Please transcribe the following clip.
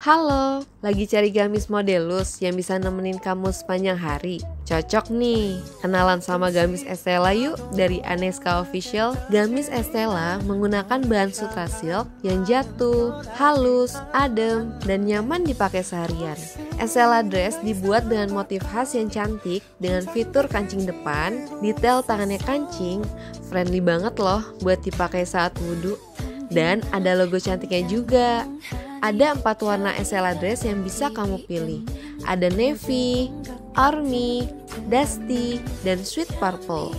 Halo, lagi cari gamis modelus yang bisa nemenin kamu sepanjang hari? Cocok nih, kenalan sama gamis Estella yuk dari Aneska Official. Gamis Estella menggunakan bahan sutra silk yang jatuh, halus, adem, dan nyaman dipakai seharian. Estella dress dibuat dengan motif khas yang cantik dengan fitur kancing depan, detail tangannya kancing, friendly banget loh buat dipakai saat wudhu. Dan ada logo cantiknya juga. Ada empat warna SLA dress yang bisa kamu pilih. Ada navy, army, dusty, dan sweet purple.